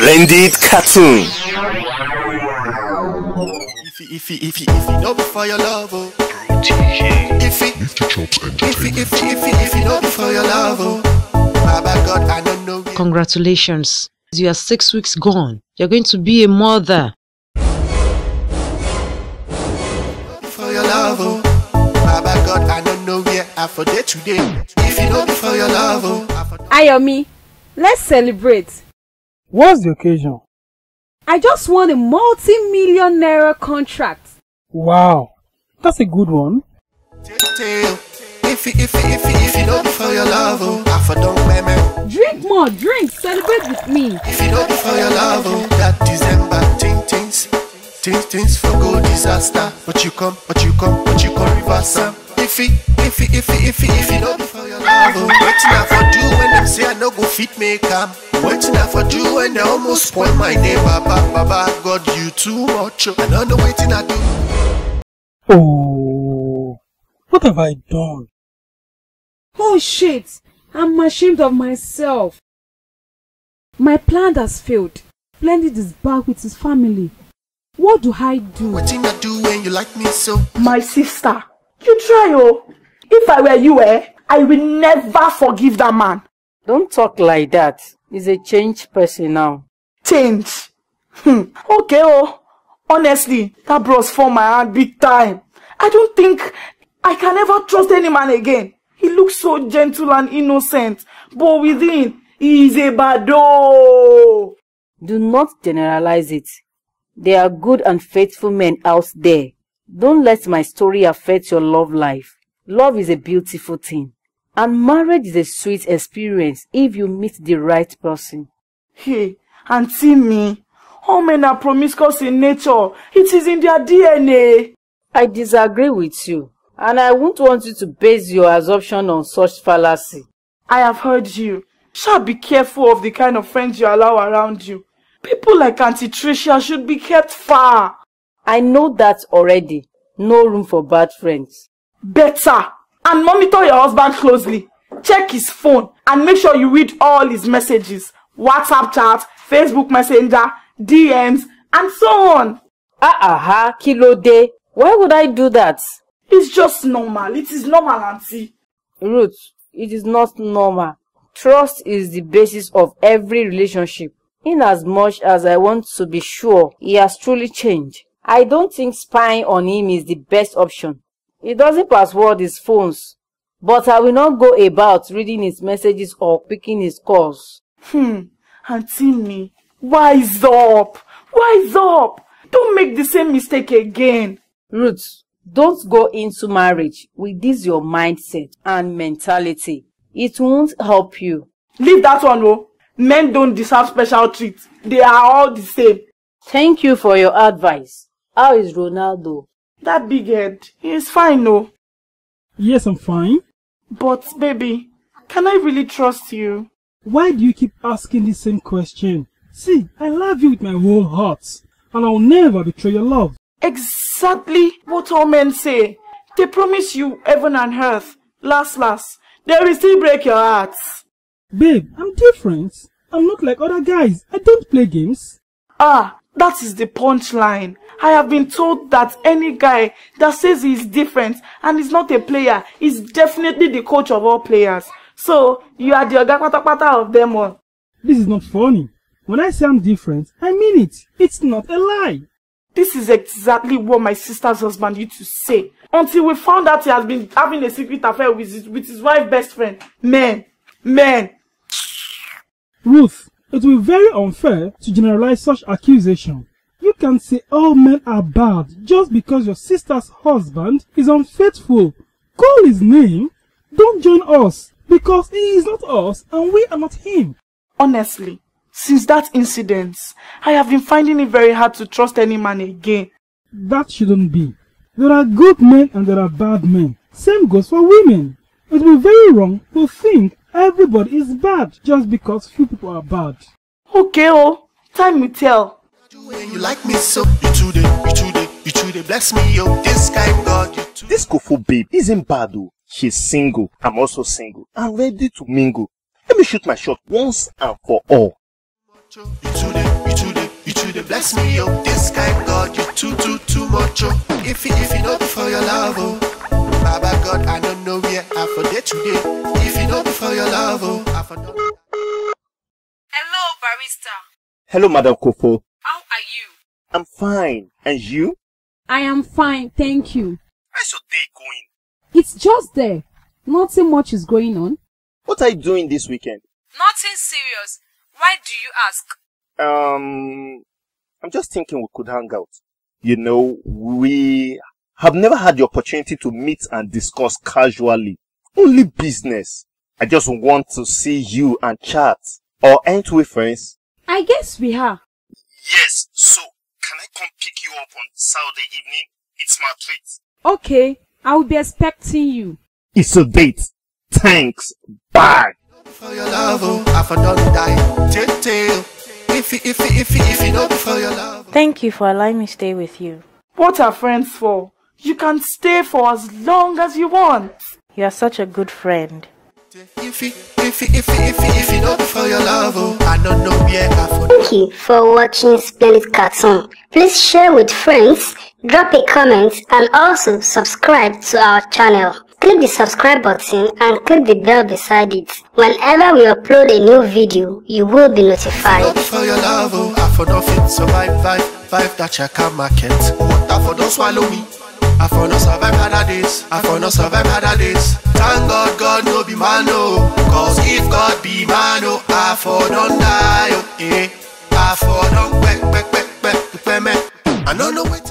Splendid cartoon. If you, if you, if you, if you know before your love, oh. If you, if you, if you, if you, if you know before your love, oh. Baba God, I don't know. you. Congratulations. You are six weeks gone. You're going to be a mother. Before your love, oh. Baba God, I don't know where I for day today. If you know before your love, oh. I for Ayomi, let's celebrate. What's the occasion? I just won a multi-million naira contract. Wow, that's a good one. you, you, you, you for don't. Drink more, drink, celebrate with me. If you know before your love, oh. That December, ting tings, tings tings for go disaster. But you come, but you come, but you come reverse. If you, if you, if you, if you, if you know before your love, oh. Waiting I for do say I no go fit make am. Waiting I for do when they almost spoil my name. Baba, Baba, God, you too much. oh. I don't know waiting I do. Oh, what have I done? Oh shit, I'm ashamed of myself. My plan has failed. Splendid is back with his family. What do I do? Waiting I do when you like me so. My sister, you try oh. If I were you, eh, I will never forgive that man. Don't talk like that. He's a changed person now. Change. Hmm. Okay oh. Honestly, that bros for my hand big time. I don't think I can ever trust any man again. He looks so gentle and innocent, but within, he is a bado. Do not generalize it. There are good and faithful men out there. Don't let my story affect your love life. Love is a beautiful thing. And marriage is a sweet experience if you meet the right person. Hey, Auntie me, all men are promiscuous in nature. It is in their DNA. I disagree with you. And I won't want you to base your assumption on such fallacy. I have heard you. Shall be careful of the kind of friends you allow around you. People like Auntie Tricia should be kept far. I know that already. No room for bad friends. Better. And monitor your husband closely. Check his phone and make sure you read all his messages. WhatsApp chat, Facebook Messenger, DMs, and so on. Ah aha, kí ló dé? Why would I do that? It's just normal. It is normal, Auntie. Ruth, it is not normal. Trust is the basis of every relationship. In as much as I want to be sure he has truly changed, I don't think spying on him is the best option. He doesn't password his phones, but I will not go about reading his messages or picking his calls. Hmm. Auntie me, wise up. Wise up. Don't make the same mistake again. Ruth, don't go into marriage with this your mindset and mentality. It won't help you. Leave that one, oh. Men don't deserve special treat. They are all the same. Thank you for your advice. How is Ronaldo? That big head, he is fine, no. Yes, I'm fine. But, baby, can I really trust you? Why do you keep asking the same question? See, I love you with my whole heart, and I'll never betray your love. Exactly what all men say. They promise you heaven and earth. Last, last, they will still break your hearts. Babe, I'm different. I'm not like other guys. I don't play games. Ah, that is the punchline. I have been told that any guy that says he is different and is not a player is definitely the coach of all players. So, you are the oga patapata of them all. This is not funny. When I say I'm different, I mean it. It's not a lie. This is exactly what my sister's husband used to say until we found out he has been having a secret affair with his, with his wife's best friend. Men, men. Ruth, it will be very unfair to generalize such accusation. You can't say all men are bad just because your sister's husband is unfaithful. Call his name. Don't join us because he is not us and we are not him. Honestly, since that incident, I have been finding it very hard to trust any man again. That shouldn't be. There are good men and there are bad men. Same goes for women. It will be very wrong to think everybody is bad just because few people are bad. Okay, oh, time will tell. You like me so, you too dey, you too dey, you too dey bless me, yo. This kind God, you too. This Kofo babe isn't bad though. She's single. I'm also single. I'm ready to mingle. Let me shoot my shot once and for all. oh. You too dey, you too dey, you too dey bless me, yo. This kind God, you too, too, too much, oh. If it, if it not be for your love, oh. Baba God, I don't know where I for day today. Hello, barista. Hello, Madam Kofo. How are you? I'm fine. And you? I am fine, thank you. How's your day going? It's just there. Nothing much is going on. What are you doing this weekend? Nothing serious. Why do you ask? Um, I'm just thinking we could hang out. You know, we have never had the opportunity to meet and discuss casually. Only business. I just want to see you and chat. Or ain't we friends? I guess we are. Yes. So, can I come pick you up on Saturday evening? It's my treat. Okay, I will be expecting you. It's a date. Thanks. Bye. For your love, oh. I for not die. Tell, If it, if it, if if it not for your love. Thank you for allowing me to stay with you. What are friends for? You can stay for as long as you want. You are such a good friend. Thank you for watching Splendid Cartoon. Please share with friends, drop a comment and also subscribe to our channel. Click the subscribe button and click the bell beside it. Whenever we upload a new video, you will be notified. For your love, oh. I for nothing survive, vibe, vibe that you can market. For don't swallow me. I for no survive harder days. I for no survive harder days. Thank God, God no be man, oh. Cause if God be man, oh, I for don't die, oh. I for don't, quick, quick, quick, quick, quick, I don't know where